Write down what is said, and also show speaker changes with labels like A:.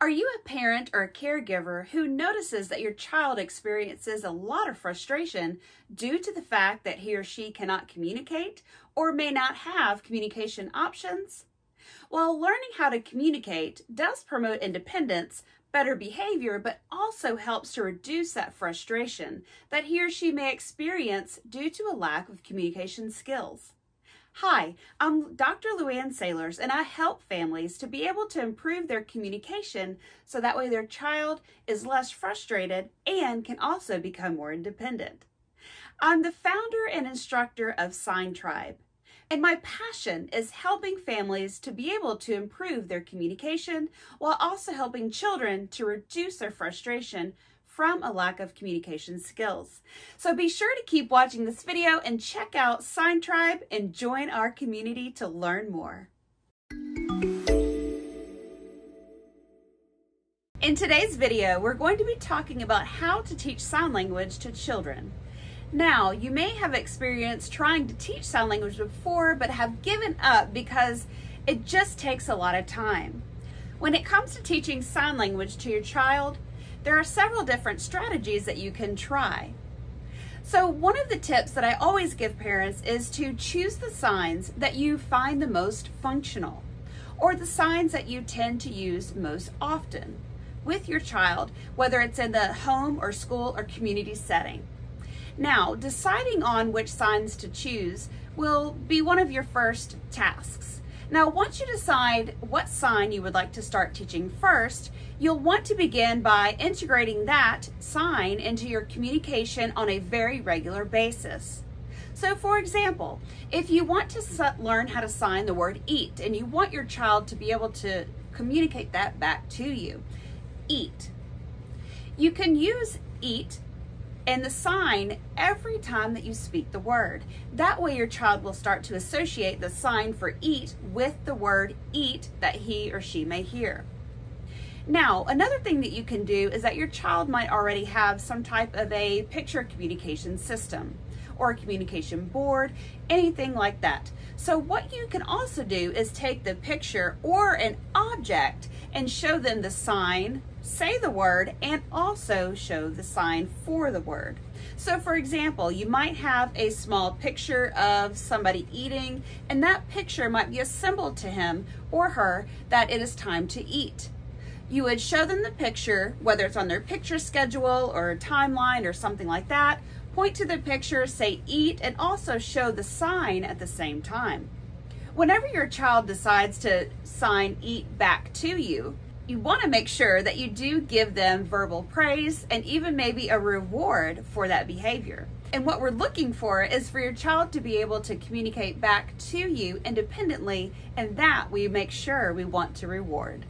A: Are you a parent or a caregiver who notices that your child experiences a lot of frustration due to the fact that he or she cannot communicate or may not have communication options? Well, learning how to communicate does promote independence, better behavior, but also helps to reduce that frustration that he or she may experience due to a lack of communication skills. Hi, I'm Dr. Luanne Sailors, and I help families to be able to improve their communication so that way their child is less frustrated and can also become more independent. I'm the founder and instructor of Sign Tribe, and my passion is helping families to be able to improve their communication while also helping children to reduce their frustration from a lack of communication skills. So be sure to keep watching this video and check out Sign Tribe and join our community to learn more. In today's video, we're going to be talking about how to teach sign language to children. Now, you may have experienced trying to teach sign language before, but have given up because it just takes a lot of time. When it comes to teaching sign language to your child, there are several different strategies that you can try. So one of the tips that I always give parents is to choose the signs that you find the most functional or the signs that you tend to use most often with your child, whether it's in the home or school or community setting. Now, deciding on which signs to choose will be one of your first tasks. Now, once you decide what sign you would like to start teaching first, you'll want to begin by integrating that sign into your communication on a very regular basis. So for example, if you want to learn how to sign the word eat and you want your child to be able to communicate that back to you, eat. You can use eat and the sign every time that you speak the word. That way your child will start to associate the sign for eat with the word eat that he or she may hear. Now, another thing that you can do is that your child might already have some type of a picture communication system or a communication board, anything like that. So what you can also do is take the picture or an object and show them the sign, say the word, and also show the sign for the word. So for example, you might have a small picture of somebody eating, and that picture might be a symbol to him or her that it is time to eat. You would show them the picture, whether it's on their picture schedule or timeline or something like that, point to the picture, say eat, and also show the sign at the same time. Whenever your child decides to sign eat back to you, you want to make sure that you do give them verbal praise and even maybe a reward for that behavior. And what we're looking for is for your child to be able to communicate back to you independently, and that we make sure we want to reward.